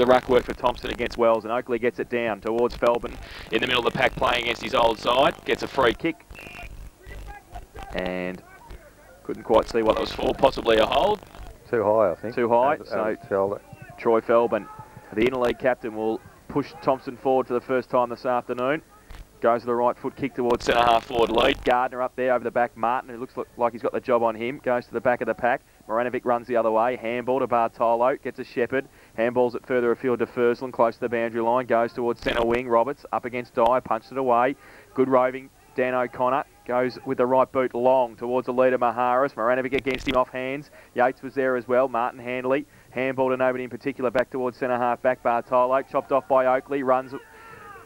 the ruck work for Thomson against Wells, and Oakley gets it down towards Feldman in the middle of the pack playing against his old side. Gets a free kick. And couldn't quite see what that was for, possibly a hold. Too high, I think. Too high, so. Troy Feldman, the interleague captain, will push Thomson forward for the first time this afternoon. Goes to the right foot kick towards centre half forward lead. Gardner up there over the back. Martin, who looks like he's got the job on him, goes to the back of the pack. Moranovic runs the other way. Handball to Bartolo. Gets a Shepherd. Handballs it further afield to Fursland, close to the boundary line. Goes towards centre wing. Roberts up against Dyer. Punched it away. Good roving. Dan O'Connor goes with the right boot long towards the leader Maharis. Moranovic against him off hands. Yates was there as well. Martin Handley. Handball to nobody in particular back towards centre half back. Bartolo chopped off by Oakley. Runs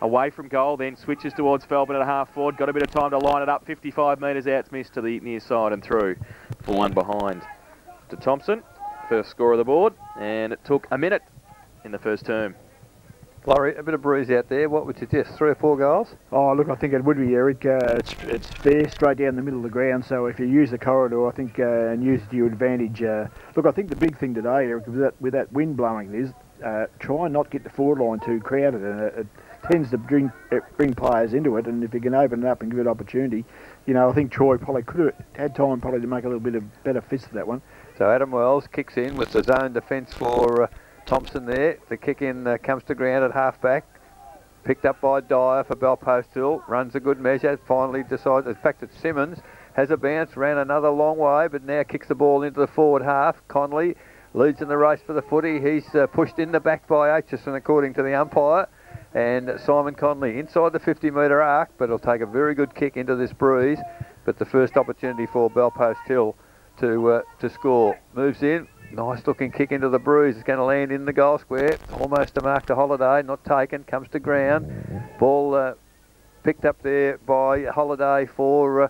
away from goal, then switches towards Feldman at half forward. Got a bit of time to line it up. 55 metres out, it's missed to the near side and through for one behind to Thomson. First score of the board, and it took a minute in the first term. Laurie, a bit of breeze out there. What would you suggest? Three or four goals? Oh, look, I think it would be, Eric. Uh, it's, it's fair, straight down the middle of the ground. So if you use the corridor, I think, uh, and use it to your advantage. Uh, look, I think the big thing today, Eric, with that, with that wind blowing, is uh, try and not get the forward line too crowded. And it, it tends to bring it bring players into it. And if you can open it up and give it opportunity, you know, I think Troy probably could have had time probably to make a little bit of better fist of that one. So Adam Wells kicks in with the zone defence for uh, Thomson there. The kick in uh, comes to ground at half back. Picked up by Dyer for Bell Post Hill. Runs a good measure. Finally decides, in fact, it's Simmons. Has a bounce, ran another long way, but now kicks the ball into the forward half. Conley leads in the race for the footy. He's uh, pushed in the back by Aitchison, according to the umpire. And Simon Conley inside the 50 metre arc, but he'll take a very good kick into this breeze. But the first opportunity for Bell Post Hill to uh, to score. Moves in, nice looking kick into the bruise. It's going to land in the goal square. Almost a mark to Holiday, not taken. Comes to ground. Ball uh, picked up there by Holiday for uh,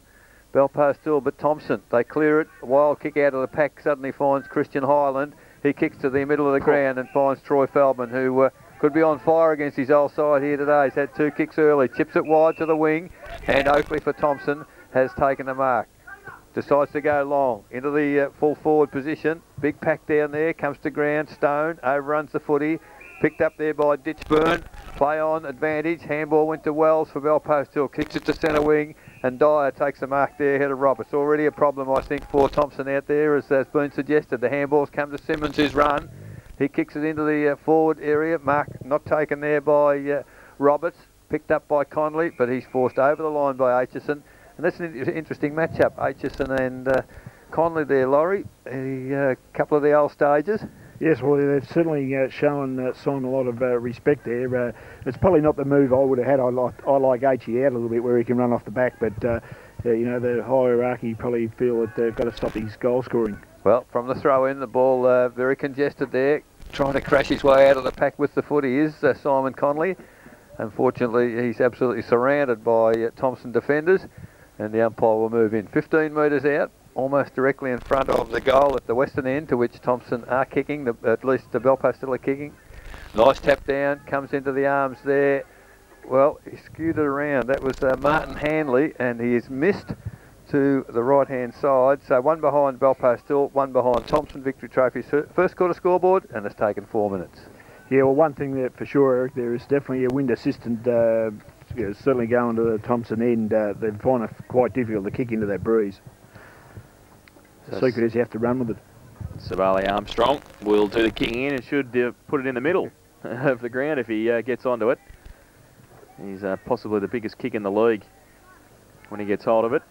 Bell Post Hill, but Thomson. They clear it. Wild kick out of the pack. Suddenly finds Christian Highland. He kicks to the middle of the ground and finds Troy Feldman, who. Uh, could be on fire against his old side here today. He's had two kicks early. Chips it wide to the wing, and Oakley for Thomson has taken the mark decides to go long into the uh, full forward position. Big pack down there, comes to ground. Stone overruns the footy, picked up there by Ditchburn. Play on advantage. Handball went to Wells for Bell Post Hill. Kicks it to centre wing, and Dyer takes the mark there ahead of Roberts. Already a problem, I think, for Thomson out there, as has been suggested. The handballs come to Simmons, run. He kicks it into the uh, forward area. Mark not taken there by uh, Roberts. Picked up by Conley, but he's forced over the line by Aitchison. And that's an interesting matchup, Aitchison and uh, Conley there, Laurie. A uh, couple of the old stages. Yes, well, they've certainly uh, shown uh, Simon a lot of uh, respect there. Uh, it's probably not the move I would have had. I like I like H.E. out a little bit where he can run off the back, but uh, you know the hierarchy probably feel that they've got to stop his goal scoring. Well, from the throw in, the ball uh, very congested there. Trying to crash his way out of the pack with the footy is uh, Simon Conley. Unfortunately, he's absolutely surrounded by uh, Thomson defenders, and the umpire will move in. 15 metres out, almost directly in front of the goal at the western end, to which Thomson are kicking, the, at least the Bell Post Hill are kicking. Nice tap down, comes into the arms there. Well, he skewed it around. That was uh, Martin Hanley, and he is missed to the right hand side. So one behind Bell Post Hill, one behind Thomson Victory Trophy. first quarter scoreboard, and it's taken four minutes. Yeah, well, one thing that for sure, Eric, there is definitely a wind assistant. Uh, you know, certainly going to the Thomson end, uh, they find it quite difficult to kick into that breeze. The So secret is you have to run with it. Savali Armstrong will do the kicking in and should uh, put it in the middle of the ground if he uh, gets onto it. He's uh, possibly the biggest kick in the league when he gets hold of it.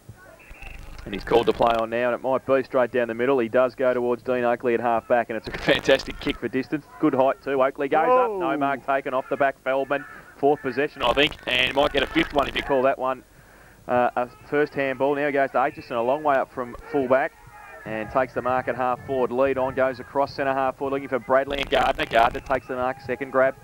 And he's called to play on now, and it might be straight down the middle. He does go towards Dean Oakley at half back, and it's a fantastic kick for distance. Good height too. Oakley goes up, no mark taken off the back. Feldman, fourth possession, I think, and might get a fifth one if you call that one uh, a first handball. Now goes to Aitchison, a long way up from full back and takes the mark at half forward. Lead on, goes across centre half forward, looking for Bradley and Gardner. Gardner takes the mark, second grab,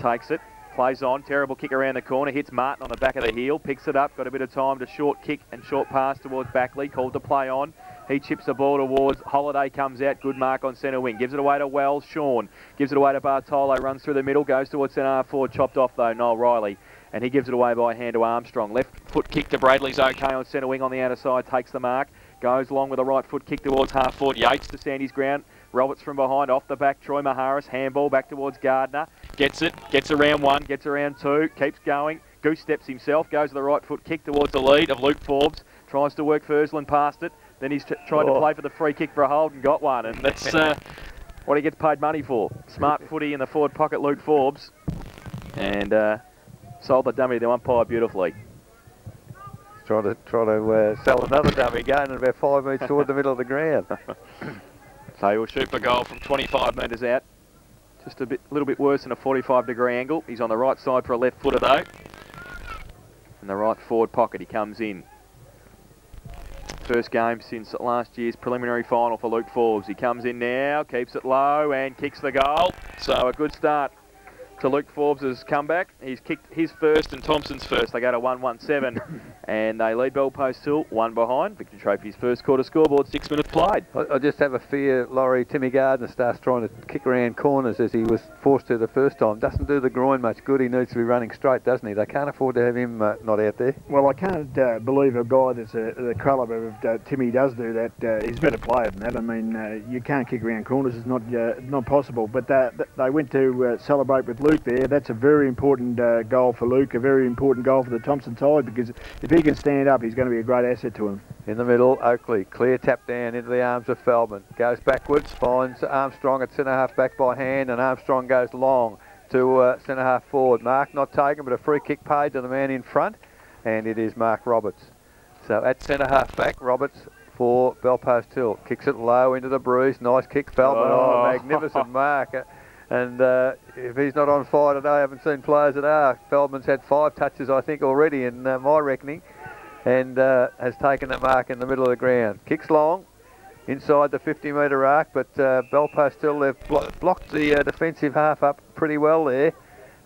takes it, plays on. Terrible kick around the corner, hits Martin on the back of the heel, picks it up, got a bit of time to short kick and short pass towards Backley, called to play on. He chips the ball towards Holiday, comes out, good mark on centre wing, gives it away to Wells, Sean, gives it away to Bartolo, runs through the middle, goes towards centre forward, chopped off though, Noel Riley. And he gives it away by hand to Armstrong. Left foot kick to Bradley's okay on centre wing on the outer side, takes the mark. Goes along with a right foot kick towards half forward. Yates to Sandy's ground. Roberts from behind, off the back. Troy Maharis, handball back towards Gardner. Gets it, gets around one, gets around two, keeps going. Goose steps himself, goes to the right foot, kick towards the lead of Luke Forbes. Tries to work Fursland past it. Then he's tried Oh. to play for the free kick for a hold and got one. And that's uh, what he gets paid money for. Smart footy in the forward pocket, Luke Forbes. And uh, sold the dummy to the umpire beautifully. Trying to try to uh, sell another dummy, going about five metres toward the middle of the ground. So he'll shoot for goal from 25 metres out. Just a bit, little bit worse than a 45 degree angle. He's on the right side for a left footer though. In the right forward pocket, he comes in. First game since last year's preliminary final for Luke Forbes. He comes in now, keeps it low and kicks the goal. So a good start to Luke Forbes' comeback. He's kicked his first and Thomson's first. They go to 1-1-7 and they lead Bell Post Hill, one behind. Victory Trophy's first quarter scoreboard, six minutes played. I, I just have a fear, Laurie, Timmy Gardner starts trying to kick around corners as he was forced to the first time. Doesn't do the groin much good. He needs to be running straight, doesn't he? They can't afford to have him uh, not out there. Well, I can't uh, believe a guy that's a, the calibre of uh, Timmy does do that. Uh, he's a better player than that. I mean, uh, you can't kick around corners. It's not uh, not possible. But uh, they went to uh, celebrate with Luke there. That's a very important uh, goal for Luke, a very important goal for the Thomson side because if he can stand up, he's going to be a great asset to him. In the middle, Oakley, clear tap down into the arms of Feldman. Goes backwards, finds Armstrong at centre half back by hand, and Armstrong goes long to uh, centre half forward. Mark not taken, but a free kick paid to the man in front, and it is Mark Roberts. So at centre half back, Roberts for Bell Post Hill. Kicks it low into the bruise. Nice kick, Feldman. Oh, Oh. magnificent mark. And uh, if he's not on fire today, I haven't seen players that are. Feldman's had five touches, I think, already in uh, my reckoning and uh, has taken that mark in the middle of the ground. Kicks long inside the 50 metre arc, but uh, Bell Post Hill they've blo- blocked the uh, defensive half up pretty well there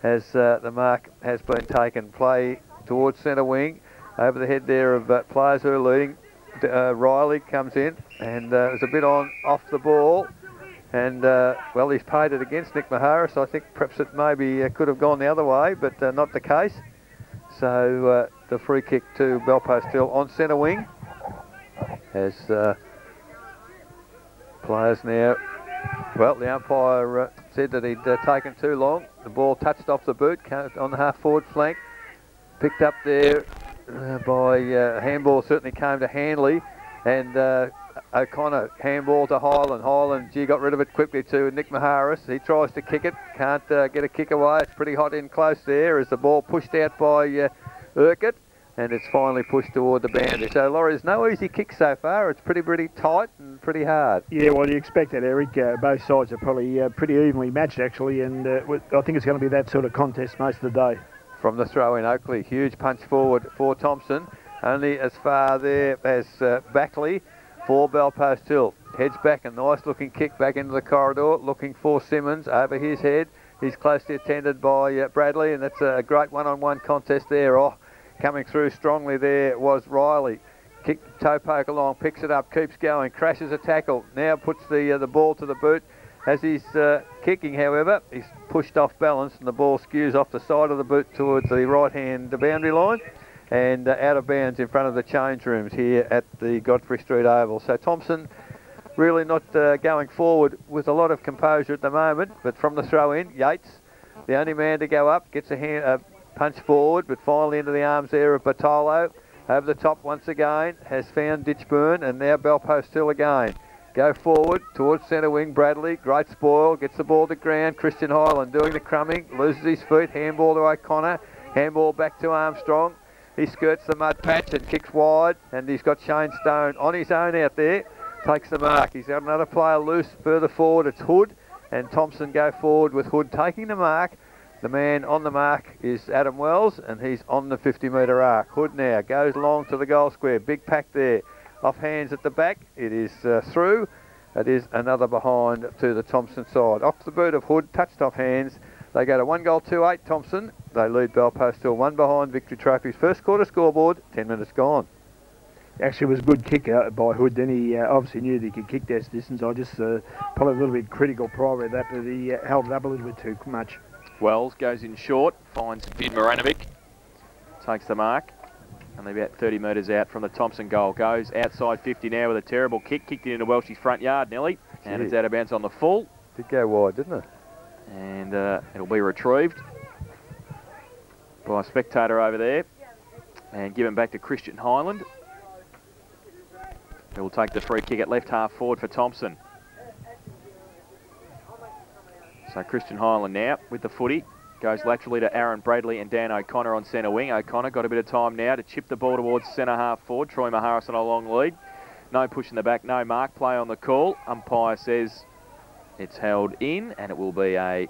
as uh, the mark has been taken. Play towards centre wing over the head there of uh, players who are leading. Riley comes in and uh, a bit on off the ball. And uh, well, he's paid it against Nick Maharis. I think perhaps it maybe uh, could have gone the other way, but uh, not the case. So uh, the free kick to Bell Post Hill on centre wing as uh, players now. Well, the umpire said that he'd taken too long. The ball touched off the boot on the half forward flank, picked up there by handball. Certainly came to Hanley, and uh, O'Connor handball to Highland. Highland, gee, got rid of it quickly to Nick Maharis. He tries to kick it, can't uh, get a kick away. It's pretty hot in close there as the ball pushed out by uh, Urquhart, and it's finally pushed toward the boundary. So, Laurie, there's no easy kick so far. It's pretty, pretty tight and pretty hard. Yeah, well, you expect that, Eric. Uh, both sides are probably uh, pretty evenly matched, actually, and uh, I think it's going to be that sort of contest most of the day. From the throw in, Oakley, huge punch forward for Thomson. Only as far there as uh, Backley for Bell Post Hill. Heads back, a nice looking kick back into the corridor, looking for Simmons over his head. He's closely attended by uh, Bradley, and that's a great one-on-one contest there. Oh, coming through strongly there was Riley. Kick toe poke along, picks it up, keeps going, crashes a tackle. Now puts the uh, the ball to the boot. As he's uh, kicking, however, he's pushed off balance, and the ball skews off the side of the boot towards the right-hand boundary line and uh, out of bounds in front of the change rooms here at the Godfrey Street Oval. So Thomson really not uh, going forward with a lot of composure at the moment, but from the throw in, Yates, the only man to go up, gets a, hand, a punch forward, but finally into the arms there of Bartolo. Over the top once again, has found Ditchburn, and now Bell Post Hill again. Go forward towards centre wing, Bradley, great spoil, gets the ball to ground, Christian Highland doing the crumbing, loses his feet, handball to O'Connor, handball back to Armstrong. He skirts the mud patch and kicks wide, and he's got Shane Stone on his own out there. Takes the mark. He's got another player loose further forward. It's Hood, and Thomson go forward with Hood taking the mark. The man on the mark is Adam Wells, and he's on the 50 metre arc. Hood now goes long to the goal square. Big pack there. Off hands at the back. It is uh, through. It is another behind to the Thomson side. Off the boot of Hood, touched off hands. They go to one goal, two eight. Thomson. They lead Bell Post Hill one behind Victory Trophy's first quarter scoreboard. Ten minutes gone. Actually, it was a good kick out by Hood. Then he uh, obviously knew that he could kick that distance. I just uh, probably a little bit critical prior to that, but he uh, held it up a little bit too much. Wells goes in short, finds Vid Maranovic, takes the mark, and they're about 30 metres out from the Thomson goal. Goes outside 50 now with a terrible kick, kicked it into Welsh's front yard, Nelly. And Gee. it's out of bounds on the full. Did go wide, didn't it? And uh, it'll be retrieved by a spectator over there. And given back to Christian Highland. Who will take the free kick at left half forward for Thomson. So Christian Highland now with the footy. Goes laterally to Aaron Bradley and Dan O'Connor on centre wing. O'Connor got a bit of time now to chip the ball towards centre half forward. Troy Maharis on a long lead. No push in the back, no mark play on the call. Umpire says it's held in and it will be a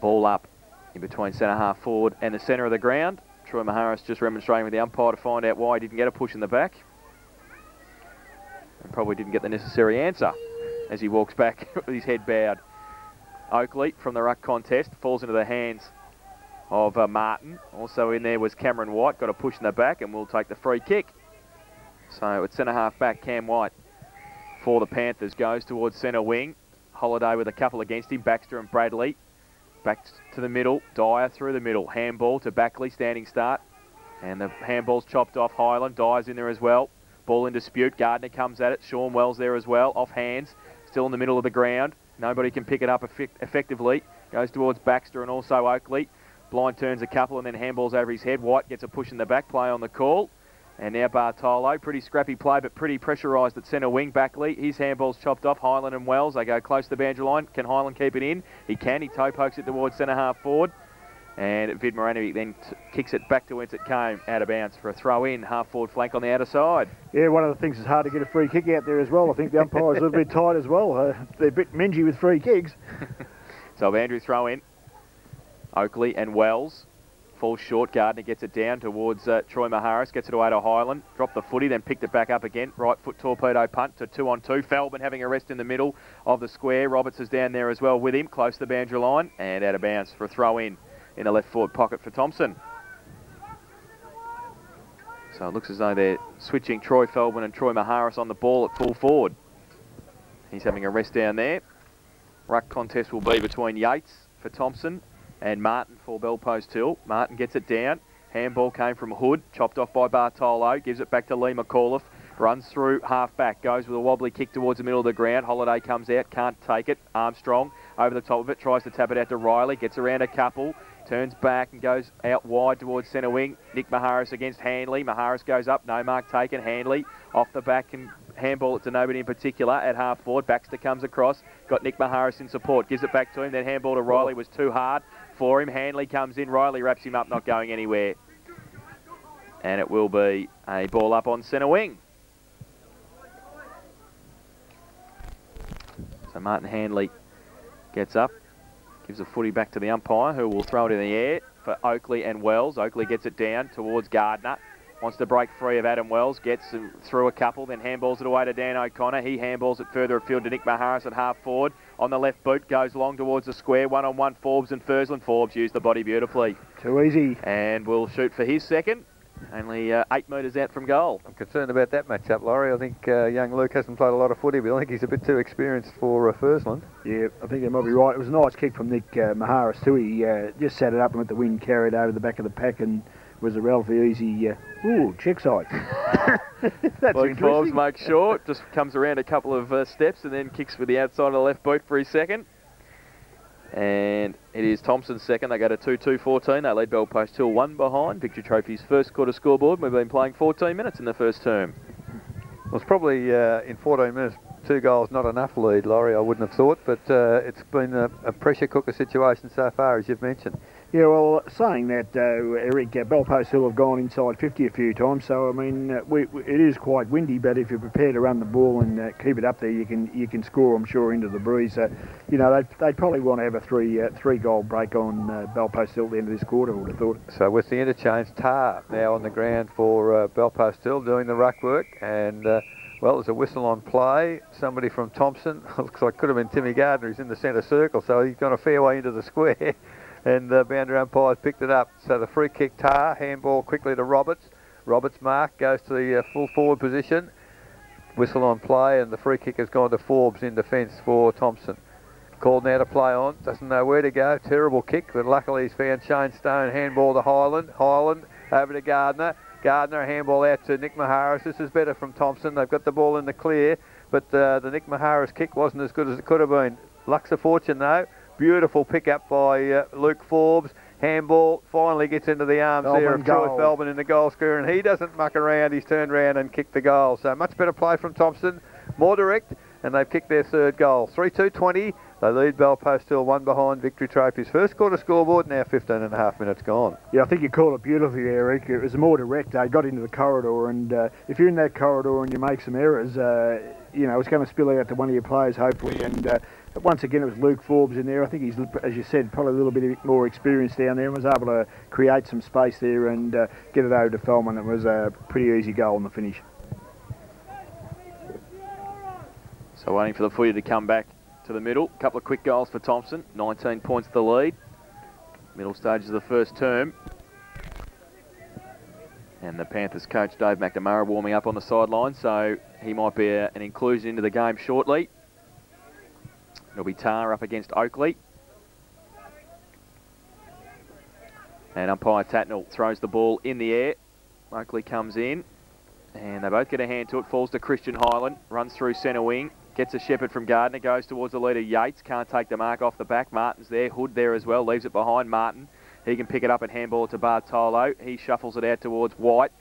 ball up in between centre half forward and the centre of the ground. Troy Maharis just remonstrating with the umpire to find out why he didn't get a push in the back. And probably didn't get the necessary answer as he walks back with his head bowed. Oakley from the ruck contest falls into the hands of uh, Martin. Also in there was Cameron White, got a push in the back and will take the free kick. So it's centre half back, Cam White for the Panthers goes towards centre wing. Holiday with a couple against him, Baxter and Bradley. Back to the middle, Dyer through the middle. Handball to Backley, standing start. And the handball's chopped off Highland. Dyer's in there as well. Ball in dispute. Gardner comes at it. Sean Wells there as well. Off hands. Still in the middle of the ground. Nobody can pick it up effect effectively. Goes towards Baxter and also Oakley. Blind turns a couple and then handballs over his head. White gets a push in the back. Play on the call. And now Bartolo, pretty scrappy play, but pretty pressurised at centre wing. Backley, his handball's chopped off. Highland and Wells, they go close to the boundary line. Can Highland keep it in? He can. He toe pokes it towards centre half forward. And Vid Moranovic then kicks it back to whence it came, out of bounds for a throw in, half forward flank on the outer side. Yeah, one of the things is hard to get a free kick out there as well. I think the umpire's a little bit tight as well. Uh, they're a bit mingy with free kicks. so Andrew throw in. Oakley and Wells. Falls short. Gardner gets it down towards uh, Troy Maharis. Gets it away to Highland. Dropped the footy, then picked it back up again. Right foot torpedo punt to two on two. Feldman having a rest in the middle of the square. Roberts is down there as well with him, close to the boundary line. And out of bounds for a throw in in the left forward pocket for Thomson. So it looks as though they're switching Troy Feldman and Troy Maharis on the ball at full forward. He's having a rest down there. Ruck contest will be between Yates for Thomson and Martin for Bell Post Hill. Martin gets it down. Handball came from Hood, chopped off by Bartolo, gives it back to Lee McAuliffe, runs through half back, goes with a wobbly kick towards the middle of the ground. Holiday comes out, can't take it. Armstrong over the top of it, tries to tap it out to Riley, gets around a couple, turns back and goes out wide towards centre wing. Nick Maharis against Handley. Maharis goes up, no mark taken. Handley off the back and handball it to nobody in particular at half forward. Baxter comes across, got Nick Maharis in support, gives it back to him. Then handball to Riley was too hard for him. Handley comes in, Riley wraps him up, not going anywhere. And it will be a ball up on centre wing. So Martin Handley gets up, gives a footy back to the umpire, who will throw it in the air for Oakley and Wells. Oakley gets it down towards Gardner. Wants to break free of Adam Wells, gets through a couple, then handballs it away to Dan O'Connor. He handballs it further afield to Nick Maharis at half forward. On the left boot, goes long towards the square, one on one Forbes and Fursland. Forbes used the body beautifully. Too easy. And will shoot for his second. Only uh, eight metres out from goal. I'm concerned about that matchup, Laurie. I think uh, young Luke hasn't played a lot of footy, but I think he's a bit too experienced for uh, Fursland. Yeah, I think they might be right. It was a nice kick from Nick uh, Maharis too. He uh, just set it up and let the wind carry it over the back of the pack and was a relatively easy, uh, ooh, check side. That's Luke Forbes interesting. makes short, just comes around a couple of uh, steps and then kicks with the outside of the left boot for his second. And it is Thomson's second. They go to 2-2-14. They lead Bell Post Hill one behind. Victory Trophy's first quarter scoreboard. We've been playing 14 minutes in the first term. Well, it's probably uh, in 14 minutes, two goals, not enough lead, Laurie, I wouldn't have thought, but uh, it's been a, a pressure cooker situation so far, as you've mentioned. Yeah, well, saying that, uh, Eric, uh, Bell Post Hill have gone inside 50 a few times, so I mean, uh, we, we, it is quite windy. But if you're prepared to run the ball and uh, keep it up there, you can you can score, I'm sure, into the breeze. So, you know, they they probably want to have a three uh, three goal break on uh, Bell Post Hill at the end of this quarter. I would have thought. So with the interchange, Tarr now on the ground for uh, Bell Post Hill doing the ruck work, and uh, well, there's a whistle on play. Somebody from Thomson, looks like could have been Timmy Gardner, he's in the centre circle, so he's gone a fair way into the square. and the boundary umpires picked it up. So the free kick, Tarr, handball quickly to Roberts. Roberts' mark goes to the uh, full forward position. Whistle on play, and the free kick has gone to Forbes in defence for Thomson. Called now to play on, doesn't know where to go. Terrible kick, but luckily he's found Shane Stone. Handball to Highland. Highland over to Gardner. Gardner, handball out to Nick Maharis. This is better from Thomson. They've got the ball in the clear, but uh, the Nick Maharis kick wasn't as good as it could have been. Luck's a Fortune, though. Beautiful pick up by uh, Luke Forbes. Handball finally gets into the arms Feldman there of Troy goal. Feldman in the goal square, and he doesn't muck around. He's turned around and kicked the goal. So much better play from Thomson, more direct, and they've kicked their third goal. 3-2-20. They lead Bell Post Hill one behind Victory Trophies. First quarter scoreboard, now 15 and a half minutes gone. Yeah, I think you called it beautifully there, Eric. It was more direct. They got into the corridor, and uh, if you're in that corridor and you make some errors, uh, you know, it's going to spill out to one of your players, hopefully. And uh, once again, it was Luke Forbes in there. I think he's, as you said, probably a little bit more experienced down there and was able to create some space there and uh, get it over to Feldman. It was a pretty easy goal in the finish. So waiting for the footy to come back to the middle. A couple of quick goals for Thomson. 19 points the lead. Middle stages of the first term. And the Panthers coach Dave McNamara warming up on the sideline, so he might be a, an inclusion into the game shortly. It'll be Tarr up against Oakley. And umpire Tatnell throws the ball in the air. Oakley comes in. And they both get a hand to it. Falls to Christian Highland. Runs through centre wing. Gets a shepherd from Gardner. Goes towards the leader Yates. Can't take the mark off the back. Martin's there. Hood there as well. Leaves it behind Martin. He can pick it up and handball it to Bartolo. He shuffles it out towards White.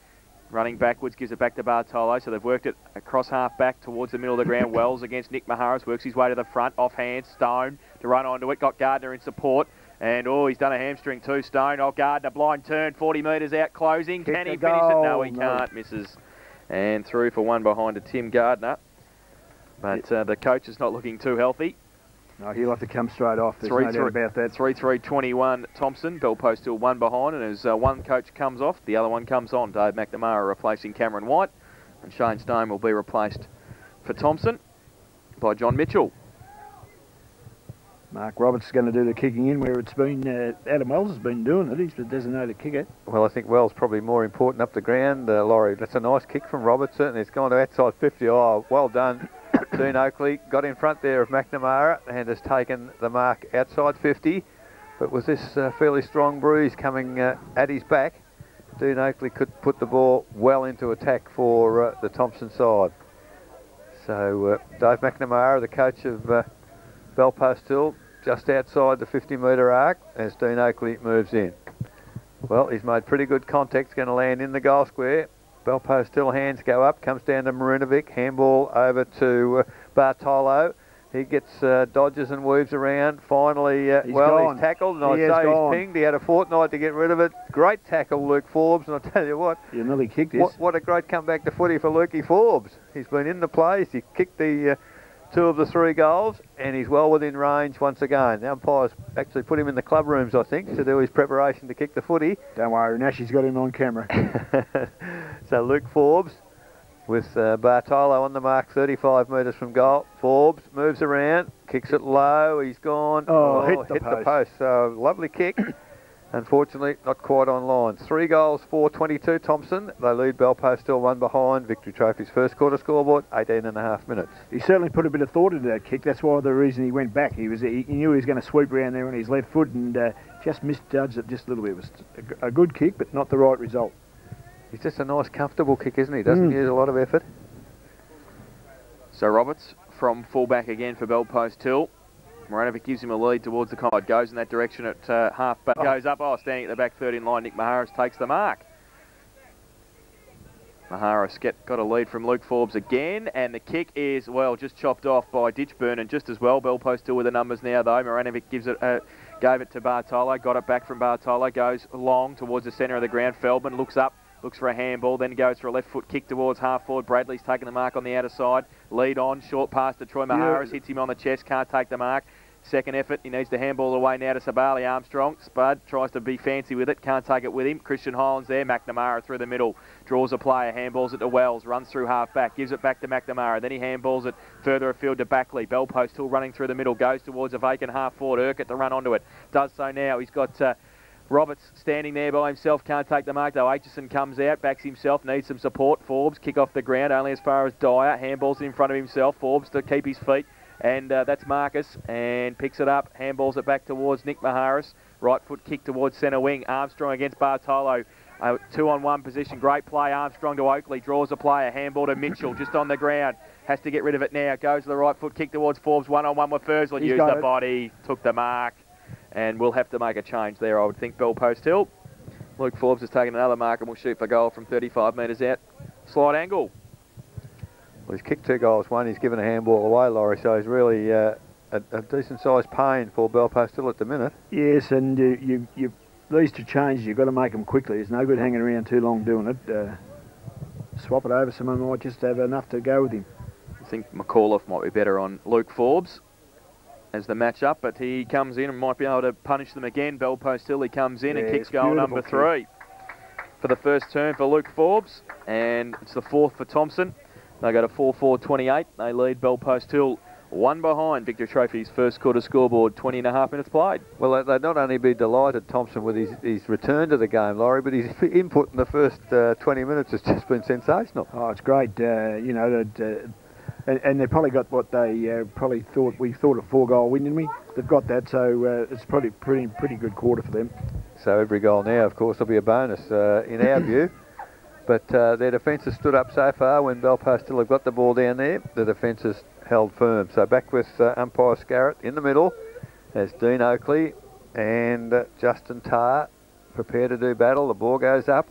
Running backwards, gives it back to Bartolo. So they've worked it across half back towards the middle of the ground. Wells against Nick Maharis. Works his way to the front. Offhand. Stone to run onto it. Got Gardner in support. And oh, he's done a hamstring too, Stone. Oh, Gardner, blind turn, 40 metres out, closing. Kick Can he finish it? No, he No. can't. Misses. And through for one behind to Tim Gardner. But uh, the coach is not looking too healthy. No, he'll have to come straight off. There's Three, no three. doubt about that. 3 3 21 Thomson. Bell Post Hill one behind, and as uh, one coach comes off, the other one comes on. Dave McNamara replacing Cameron White, and Shane Stone will be replaced for Thomson by John Mitchell. Mark Roberts is going to do the kicking in where it's been. Uh, Adam Wells has been doing it. He doesn't He's the designated kicker. Well, I think Wells probably more important up the ground. Uh, Laurie, that's a nice kick from Robertson. It's gone to outside 50. Oh, well done. Dean Oakley got in front there of McNamara and has taken the mark outside 50. But with this uh, fairly strong breeze coming uh, at his back, Dean Oakley could put the ball well into attack for uh, the Thomson side. So uh, Dave McNamara, the coach of uh, Bell Post Hill, just outside the 50 metre arc as Dean Oakley moves in. Well, he's made pretty good contact. Going to land in the goal square. Bell Post Hill hands go up, comes down to Marinovic. Handball over to uh, Bartolo. He gets uh, dodges and weaves around. Finally, uh, He's well, gone. he's tackled, and He I say gone. he's pinged. He had a fortnight to get rid of it. Great tackle, Luke Forbes, and I tell you what, You nearly kicked this. what, what a great comeback to footy for Lukey Forbes. He's been in the place. He kicked the uh, two of the three goals, and he's well within range once again. The umpires actually put him in the club rooms, I think, to do his preparation to kick the footy. Don't worry, Nashy's got him on camera. so Luke Forbes with uh, Bartolo on the mark, 35 metres from goal. Forbes moves around, kicks it low. He's gone. Oh, hit the post. post. So lovely kick. Unfortunately, not quite on line. Three goals, 422 Thomson. They lead Bell Post Hill one behind. Victory Trophy's first quarter scoreboard, 18 and a half minutes. he certainly put a bit of thought into that kick. That's why the reason he went back. He was he knew he was going to sweep around there on his left foot and uh, just misjudged it just a little bit. It was a, g- a good kick, but not the right result. He's just a nice, comfortable kick, isn't he? Doesn't Mm. use a lot of effort. So Roberts from fullback again for Bell Post Hill. Moranovic gives him a lead towards the cod. Goes in that direction at uh, half back. Goes up. Oh, standing at the back third in line. Nick Maharis takes the mark. Maharis get, got a lead from Luke Forbes again, and the kick is, well, just chopped off by Ditchburn, and just as well. Bell Post Hill with the numbers now, though. Moranovic gives it, uh, gave it to Bartolo, got it back from Bartolo, goes long towards the centre of the ground. Feldman looks up, looks for a handball, then goes for a left foot kick towards half forward. Bradley's taking the mark on the outer side. Lead on, short pass to Troy Maharis, hits him on the chest, can't take the mark. Second effort, he needs to handball away now to Sabali Armstrong. Spud tries to be fancy with it, can't take it with him. Christian Highlands there, McNamara through the middle, draws a player, handballs it to Wells, runs through half back, gives it back to McNamara, then he handballs it further afield to Backley. Bell Post Hill running through the middle, goes towards a vacant half forward, Urquhart to run onto it. Does so now, he's got... Uh, Roberts standing there by himself, can't take the mark though. Aitchison comes out, backs himself, needs some support. Forbes kick off the ground, only as far as Dyer. Handballs in front of himself. Forbes to keep his feet, and uh, that's Marcus, and picks it up, handballs it back towards Nick Maharis. Right foot kick towards centre wing. Armstrong against Bartolo. Uh, two on one position, great play. Armstrong to Oakley, draws a player, handball to Mitchell, just on the ground. Has to get rid of it now. Goes to the right foot, kick towards Forbes, one on one with Fursland. Used the it. body, took the mark, and we'll have to make a change there, I would think, Bell Post Hill. Luke Forbes has taken another mark and will shoot for goal from 35 metres out. Slight angle. Well, he's kicked two goals, one he's given a handball away, Laurie, so he's really uh, a, a decent sized pain for Bell Post Hill at the minute. Yes, and you, you, you these two changes, you've got to make them quickly. There's no good hanging around too long doing it. Uh, swap it over, someone might just have enough to go with him. I think McAuliffe might be better on Luke Forbes as the match up, but he comes in and might be able to punish them again. Bell Post Hill, he comes in and kicks goal beautiful number kick. three for the first turn for Luke Forbes, and it's the fourth for Thomson. They go to 4-4-28. They lead Bell Post Hill one behind Victory Trophy's first quarter scoreboard, 20 and a half minutes played. Well, they- they'd not only be delighted, Thomson, with his, his return to the game, Laurie, but his input in the first uh, 20 minutes has just been sensational. Oh, it's great. Uh, you know, that, uh, and, and they probably got what they uh, probably thought. We thought a four-goal win, didn't we? They've got that, so uh, it's probably pretty pretty good quarter for them. So every goal now, of course, will be a bonus uh, in our view. But uh, their defence has stood up so far when Bell Post Hill have got the ball down there. The defence has held firm. So back with uh, umpire Scarrett in the middle as Dean Oakley and uh, Justin Tarr prepare to do battle. The ball goes up.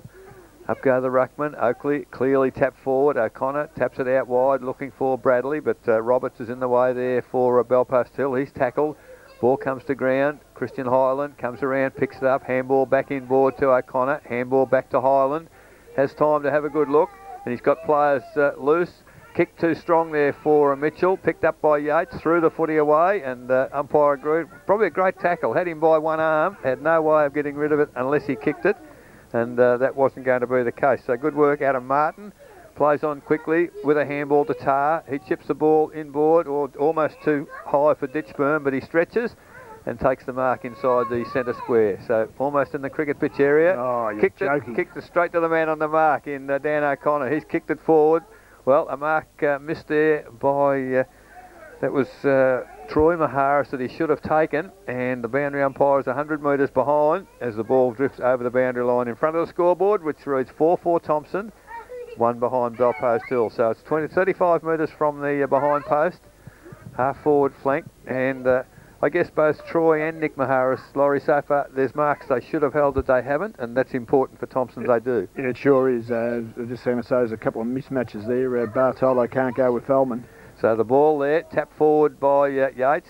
Up go the ruckman. Oakley clearly tapped forward. O'Connor taps it out wide looking for Bradley, but uh, Roberts is in the way there for uh, Hill. He's tackled. Ball comes to ground. Christian Highland comes around, picks it up. Handball back in inboard to O'Connor. Handball back to Highland. Has time to have a good look. And he's got players uh, loose. Kick too strong there for Mitchell. Picked up by Yates. Threw the footy away. And uh, umpire agreed. Probably a great tackle. Had him by one arm. Had no way of getting rid of it unless he kicked it. And uh, that wasn't going to be the case. So good work out of Martin. Plays on quickly with a handball to Tarr. He chips the ball inboard or almost too high for Ditchburn, but he stretches and takes the mark inside the centre square. So almost in the cricket pitch area. Oh, you're kicked joking. it, kicked it straight to the man on the mark in uh, Dan O'Connor. He's kicked it forward. Well, a mark uh, missed there by uh, that was uh, Troy Maharis that he should have taken, and the boundary umpire is 100 metres behind as the ball drifts over the boundary line in front of the scoreboard, which reads 4-4 Thomson, one behind Bell Post Hill. So it's 20, 35 metres from the uh, behind post, half forward flank, and uh, I guess both Troy and Nick Maharis, Laurie, so far there's marks they should have held that they haven't, and that's important for Thomson they do. Yeah, it sure is. Uh, just going to say there's a couple of mismatches there. Uh, Bartolo can't go with Feldman. So the ball there, tapped forward by uh, Yates,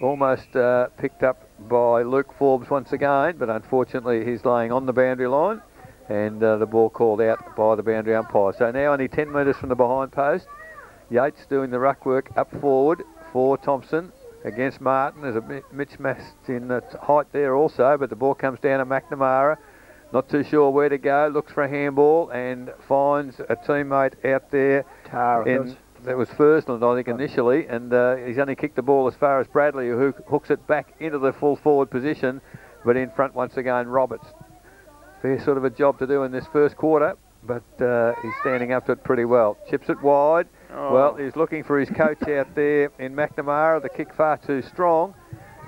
almost uh, picked up by Luke Forbes once again, but unfortunately he's laying on the boundary line, and uh, the ball called out by the boundary umpire. So now only 10 metres from the behind post. Yates doing the ruck work up forward for Thomson against Martin. There's a mi- mismatch in the height there also, but the ball comes down to McNamara. Not too sure where to go. Looks for a handball and finds a teammate out there Tara. That was Fursland, I think, initially, and uh, he's only kicked the ball as far as Bradley, who hooks it back into the full forward position, but in front once again, Roberts. Fair sort of a job to do in this first quarter, but uh, he's standing up to it pretty well. Chips it wide. Oh. Well, he's looking for his coach out there in McNamara. The kick far too strong.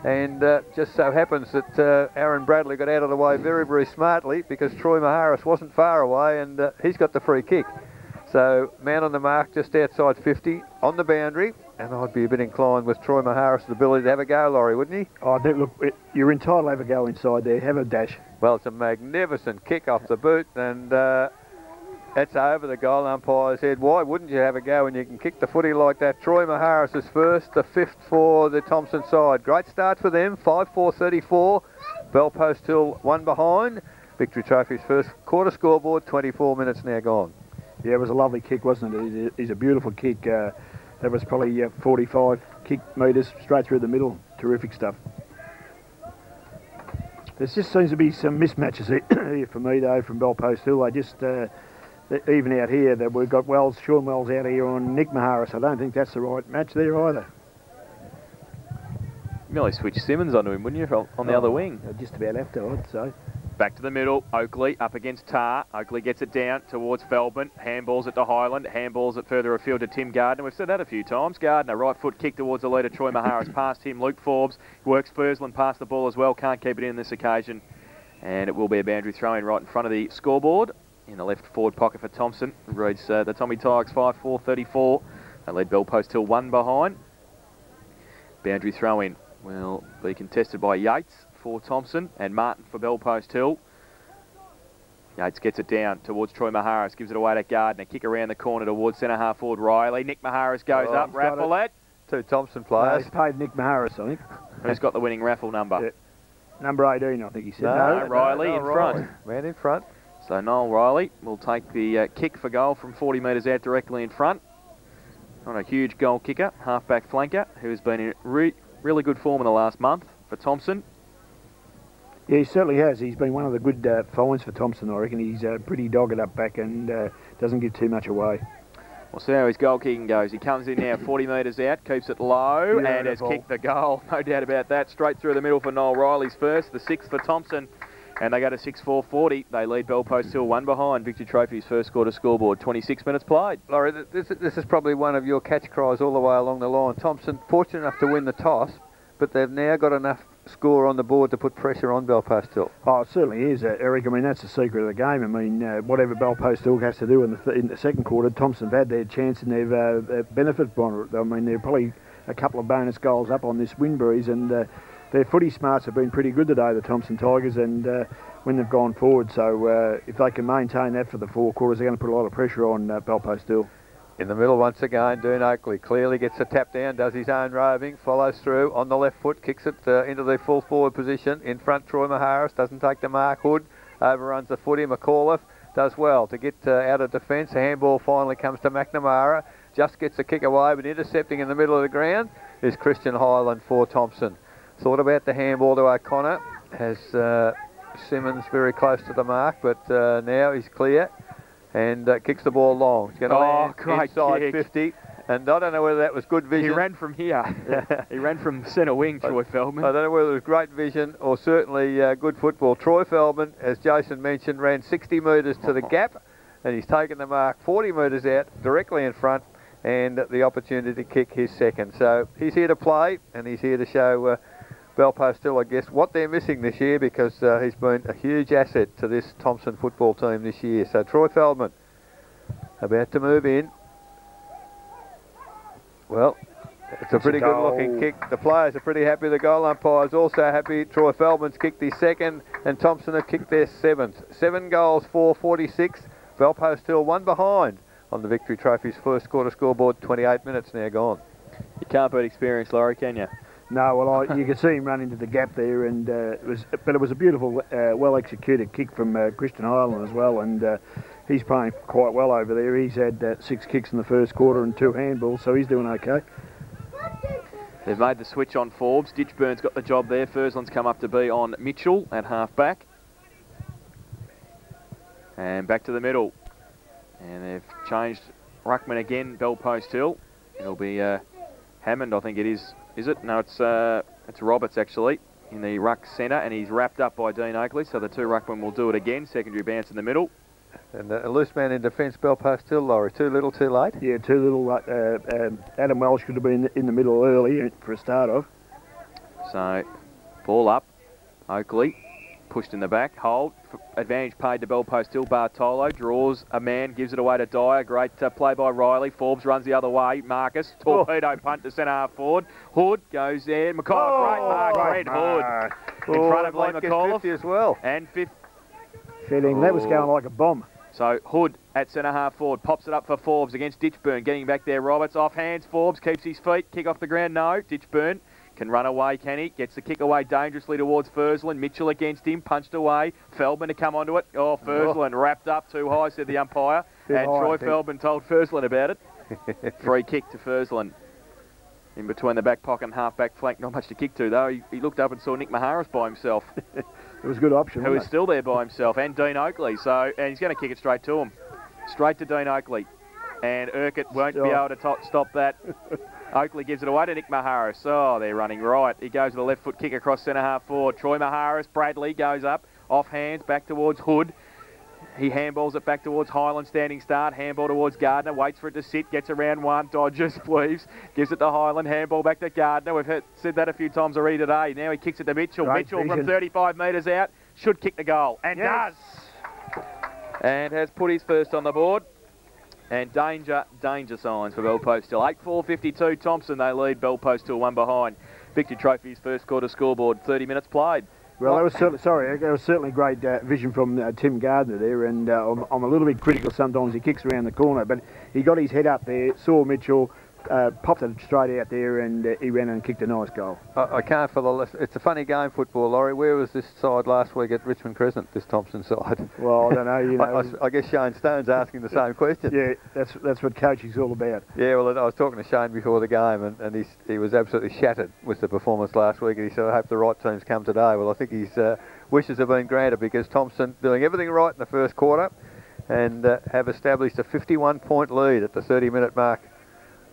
And uh, just so happens that uh, Aaron Bradley got out of the way very, very smartly because Troy Maharis wasn't far away and uh, he's got the free kick. So, man on the mark just outside 50 on the boundary. And I'd be a bit inclined with Troy Maharis' ability to have a go, Laurie, wouldn't he? Oh, look, look, it, you're entitled to have a go inside there. Have a dash. Well, it's a magnificent kick off the boot, and uh, it's over the goal umpire's head. Why wouldn't you have a go when you can kick the footy like that? Troy Maharis is first, the fifth for the Thomson side. Great start for them, 5-4-34. Bell Post Hill one behind. Victory Trophy's first quarter scoreboard, 24 minutes now gone. Yeah, it was a lovely kick, wasn't it? He's a, beautiful kick. Uh, that was probably uh, 45 kick metres straight through the middle. Terrific stuff. There just seems to be some mismatches here for me, though, from Bell Post Hill. I just, uh, even out here, that we've got Wells, Sean Wells out here on Nick Maharis. I don't think that's the right match there either. You nearly switch Simmons onto him, wouldn't you, on- the other Oh, wing? uh, Just about left, I'd say. Back to the middle. Oakley up against Tarr. Oakley gets it down towards Feldman. Handballs it to Highland. Handballs it further afield to Tim Gardner. We've said that a few times. Gardner, right foot kick towards the leader. Troy Maharis past him. Luke Forbes works Fursland past the ball as well. Can't keep it in this occasion. And it will be a boundary throw in right in front of the scoreboard in the left forward pocket for Thomson. Reads uh, the Tommy Tigers 5 4 34. They lead Bell Post Hill one behind. Boundary throw in will be contested by Yates for Thomson and Martin for Bell Post Hill. Yates gets it down towards Troy Maharis, gives it away to Gardner. Kick around the corner towards centre half forward Riley. Nick Maharis goes Oh, up, he's raffle it. Two Thomson players. he's paid Nick Maharis, I think. Who's got the winning raffle number? Yeah. Number 18, I think he said. No, Riley in front. Man in front. So Noel Riley will take the uh, kick for goal from 40 metres out directly in front. On a huge goal kicker, half-back flanker, who's been in re- really good form in the last month for Thomson. Yeah, he certainly has. He's been one of the good uh, finds for Thomson, I reckon. He's uh, pretty dogged up back and uh, doesn't give too much away. We'll see how his goal kicking goes. He comes in now 40 metres out, keeps it low, and has kicked the goal. No doubt about that. Straight through the middle for Noel Riley's first, the sixth for Thomson. And they go to 6-4-40. They lead Bell Post Hill one behind. Victory Trophy's first quarter scoreboard. 26 minutes played. Laurie, this, this is probably one of your catch cries all the way along the line. Thomson fortunate enough to win the toss, but they've now got enough score on the board to put pressure on Bell Post Hill. Oh, it certainly is, uh, Eric. I mean, that's the secret of the game. I mean, uh, whatever Hill has to do in the, th- in the second quarter, Thomson's had their chance and they've uh, benefited from it. I mean, they're probably a couple of bonus goals up on this win breeze, and uh, their footy smarts have been pretty good today, the Thomson Tigers, and uh, when they've gone forward. So uh, if they can maintain that for the four quarters, they're going to put a lot of pressure on uh, Hill. In the middle once again, Dean Oakley clearly gets a tap down, does his own roving, follows through on the left foot, kicks it uh, into the full forward position. In front, Troy Maharis doesn't take the mark. Hood overruns the footy. McAuliffe does well to get uh, out of defence. The handball finally comes to McNamara. Just gets a kick away, but intercepting in the middle of the ground is Christian Highland for Thomson. Thought about the handball to O'Connor. Has uh, Simmons very close to the mark, but uh, now he's clear and uh, kicks the ball long. It's going to Oh, land great inside kick. 50. And I don't know whether that was good vision. He ran from here. he ran from centre wing, Troy Feldman. I don't know whether it was great vision or certainly uh, good football. Troy Feldman, as Jason mentioned, ran 60 metres to the gap and he's taken the mark 40 metres out directly in front and the opportunity to kick his second. So he's here to play and he's here to show uh, Bell Post Hill, I guess, what they're missing this year because uh, he's been a huge asset to this Thomson football team this year. So Troy Feldman about to move in. Well, it's a It's a pretty good looking kick. The players are pretty happy. The goal umpire's also happy. Troy Feldman's kicked his second, and Thomson have kicked their seventh. Seven goals, 446. Belpost Hill one behind on the Victory Trophy's first quarter scoreboard. 28 minutes now gone. You can't beat experience, Laurie, can you? No, well, I, you could see him run into the gap there, and uh, it was, but it was a beautiful, uh, well executed kick from uh, Christian Highland as well, and uh, he's playing quite well over there. He's had uh, six kicks in the first quarter and two handballs, so he's doing okay. They've made the switch on Forbes. Ditchburn's got the job there. Fursland's come up to be on Mitchell at half back. And back to the middle. And they've changed Ruckman again, Bell Post Hill. It'll be uh, Hammond, I think it is. Is it? No, it's uh, it's Roberts actually in the ruck centre, and he's wrapped up by Dean Oakley. So the two ruckmen will do it again. Secondary bounce in the middle. And a loose man in defence, Bell Post Hill, Laurie. Too little, too late. Yeah, too little. Uh, um, Adam Wells could have been in the middle early for a start off. So ball up. Oakley pushed in the back. Hold. Advantage paid to Bell Post Hill. Bartolo draws a man, gives it away to Dyer. Great uh, play by Riley. Forbes runs the other way. Marcus. Torpedo punt to centre half forward. Hood goes there. McCall. great mark. Red Hood. In front of Lee Oh, McAuliffe. 50 as well. And fifth. Fitting. That was Oh. going like a bomb. So Hood at centre half forward pops it up for Forbes against Ditchburn. Getting back there, Roberts off hands. Forbes keeps his feet. Kick off the ground. No. Ditchburn can run away. Can he? Gets the kick away dangerously towards Fursland. Mitchell against him. Punched away. Feldman to come onto it. Oh, Fursland oh. wrapped up too high, said the umpire. Bit and high, Troy. Feldman told Fursland about it. Free kick to Fursland. In between the back pocket and half back flank. Not much to kick to though. He, he looked up and saw Nick Maharis by himself. It was a good option. who is still there by himself, and Dean Oakley. So, and he's going to kick it straight to him, straight to Dean Oakley, and Urquhart won't be able to to- stop that. Oakley gives it away to Nick Maharis. Oh, they're running right. He goes with a left foot kick across centre half forward. Troy Maharis, Bradley goes up, off hands, back towards Hood. He handballs it back towards Highland, standing start. Handball towards Gardner, waits for it to sit, gets around one, dodges, weaves, gives it to Highland. Handball back to Gardner. We've heard, said that a few times already today. Now he kicks it to Mitchell. Great Mitchell from 35 metres out should kick the goal. And Yes. does. And has put his first on the board. And danger, danger signs for Bell Post Hill. 8 4 52 Thomson, they lead Bell Post Hill one behind. Victory Trophy's first quarter scoreboard, 30 minutes played. Well, that was certainly sorry. That was certainly great uh, vision from uh, Tim Gardner there, and uh, I'm, I'm a little bit critical sometimes. He kicks around the corner, but he got his head up there, saw Mitchell, uh, popped it straight out there, and uh, he ran and kicked a nice goal. I, I can't for the less. It's a funny game, football, Laurie. Where was this side last week at Richmond Crescent? This Thomson side. Well, I don't know. You know, I, I- I guess Shane Stone's asking the same question. yeah, that's that's what coaching's all about. Yeah, well, I was talking to Shane before the game, and, and he's, he was absolutely shattered with the performance last week, and he said, I hope the right teams come today. Well, I think his uh, wishes have been granted because Thomson doing everything right in the first quarter and uh, have established a 51-point lead at the 30-minute mark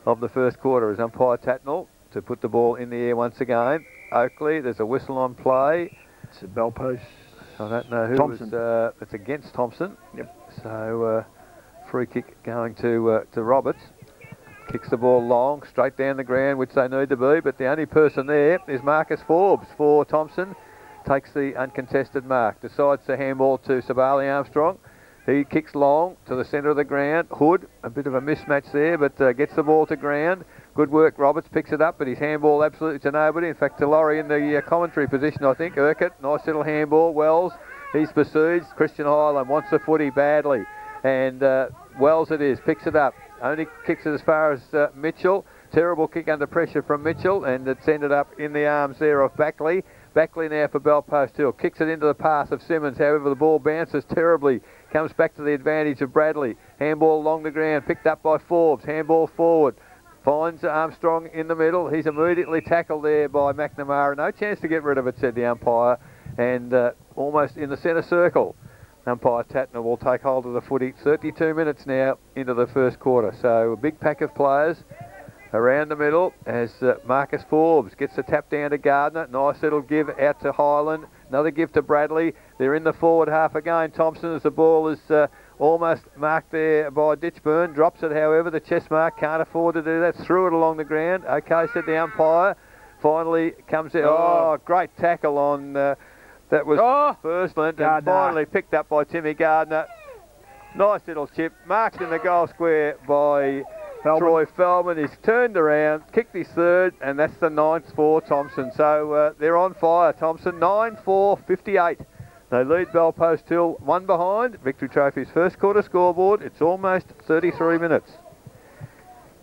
of the first quarter as umpire Tatnall to put the ball in the air once again. Oakley, there's a whistle on play. It's a Bell Post. I don't know who Thomson. was. Uh, it's against Thomson. Yep. So uh, free kick going to uh, to Roberts. Kicks the ball long, straight down the ground, which they need to be. But the only person there is Marcus Forbes for Thomson. Takes the uncontested mark. Decides to handball to Sabali Armstrong. He kicks long to the centre of the ground. Hood, a bit of a mismatch there, but uh, gets the ball to ground. Good work. Roberts picks it up, but his handball absolutely to nobody. In fact, to Laurie in the uh, commentary position, I think. Urquhart, nice little handball. Wells, he's pursued. Christian Highland wants the footy badly. And uh, Wells it is, picks it up. Only kicks it as far as uh, Mitchell. Terrible kick under pressure from Mitchell, and it's ended up in the arms there of Backley. Backley now for Bell Post Hill. Kicks it into the path of Simmons. However, the ball bounces terribly. Comes back to the advantage of Bradley. Handball along the ground. Picked up by Forbes. Handball forward. Finds Armstrong in the middle. He's immediately tackled there by McNamara. No chance to get rid of it, said the umpire. And uh, almost in the centre circle. Umpire Tatnall will take hold of the footy. 32 minutes now into the first quarter. So a big pack of players around the middle as uh, Marcus Forbes gets the tap down to Gardner. Nice little give out to Highland. Another give to Bradley. They're in the forward half again. Thomson as the ball is uh, almost marked there by Ditchburn. Drops it, however. The chest mark can't afford to do that. Threw it along the ground. Okay, said the umpire. Finally comes out. Oh. Oh, great tackle on. Uh, that was Oh. Fursland and finally picked up by Timmy Gardner. Nice little chip, marked in the goal square by Feldman. Troy Feldman. He's turned around, kicked his third, and that's the ninth for Thomson. So uh, they're on fire, Thomson. 9 4 58. They lead Bell Post Hill one behind. Victory Trophy's first quarter scoreboard. It's almost 33 minutes.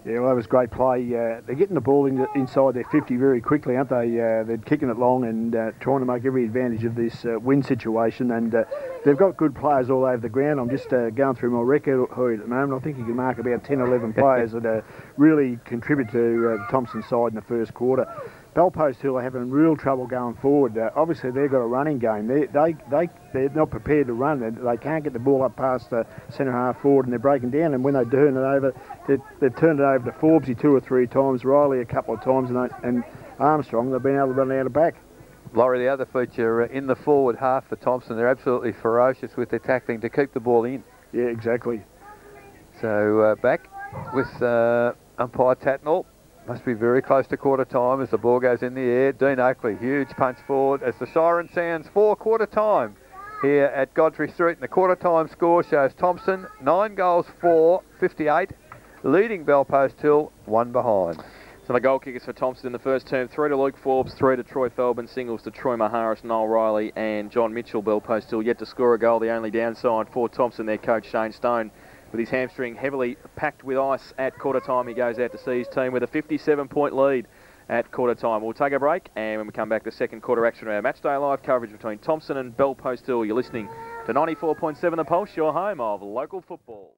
Yeah, well, that was great play. Uh, they're getting the ball in, inside their 50 very quickly, aren't they? Uh, they're kicking it long and uh, trying to make every advantage of this uh, win situation. And uh, they've got good players all over the ground. I'm just uh, going through my record at the moment. I think you can mark about 10 11 players that uh, really contribute to uh, Thomson's side in the first quarter. Bell Post Hill are having real trouble going forward. Uh, obviously, they've got a running game. They, they, they, they're not prepared to run. They, they can't get the ball up past the centre half forward and they're breaking down. And when they turn it over, they, they've turned it over to Forbesy two or three times, Riley a couple of times, and, they, and Armstrong, they've been able to run out of back. Laurie, the other feature uh, in the forward half for Thomson, they're absolutely ferocious with their tackling to keep the ball in. Yeah, exactly. So uh, back with uh, umpire Tatnall. Must be very close to quarter time as the ball goes in the air. Dean Oakley, huge punch forward as the siren sounds for quarter time here at Godfrey Street. And the quarter time score shows Thomson, 9 goals for 58, leading Bell Post Hill, one behind. So the goal kickers for Thomson in the first term, three to Luke Forbes, three to Troy Feldman, singles to Troy Maharis, Noel Riley and John Mitchell. Bell Post still yet to score a goal. The only downside for Thomson, their coach Shane Stone, with his hamstring heavily packed with ice at quarter time. He goes out to see his team with a 57 point lead at quarter time. We'll take a break and when we come back, the second quarter action of our matchday live coverage between Thomson and Bell Post Hill. You're listening to 94.7 The Pulse, your home of local football.